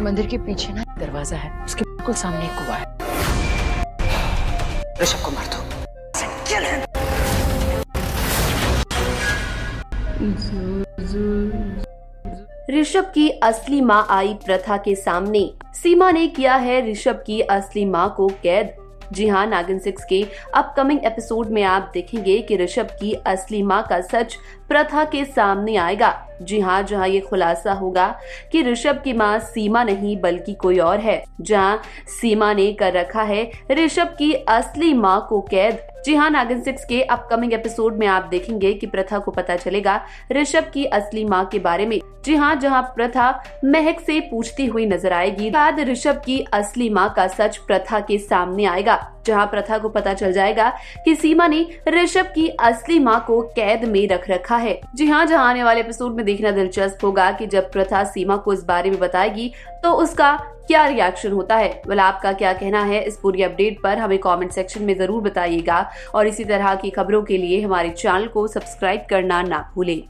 मंदिर के पीछे ना दरवाज़ा है। उसके बिल्कुल सामने एक कुआ है। ऋषभ को मार दो। ऋषभ की असली माँ आई प्रथा के सामने। सीमा ने किया है ऋषभ की असली माँ को कैद। जी हाँ नागिन सिक्स के अपकमिंग एपिसोड में आप देखेंगे कि ऋषभ की असली माँ का सच प्रथा के सामने आएगा। जी हाँ जहाँ ये खुलासा होगा कि ऋषभ की माँ सीमा नहीं, बल्कि कोई और है। जहाँ सीमा ने कर रखा है ऋषभ की असली माँ को कैद जी हाँ नागिन सिक्स के अपकमिंग एपिसोड में आप देखेंगे कि प्रथा को पता चलेगा ऋषभ की असली माँ के बारे में। जी हाँ जहाँ प्रथा महक से पूछती हुई नज़र आएगी, बाद ऋषभ की असली माँ का सच प्रथा के सामने आएगा। जहाँ प्रथा को पता चल जाएगा कि सीमा ने ऋषभ की असली माँ को कैद में रख रखा है। जी हाँ जहाँ आने वाले एपिसोड में देखना दिलचस्प होगा कि जब प्रथा सीमा को इस बारे में बताएगी तो उसका क्या रिएक्शन होता है? वाला आपका क्या कहना है? इस पूरी अपडेट पर हमें कमेंट सेक्शन में ज़रूर बताइएगा। और इसी तरह की खबरों के लिए हमारे चैनल को सब्सक्राइब करना ना भूलें।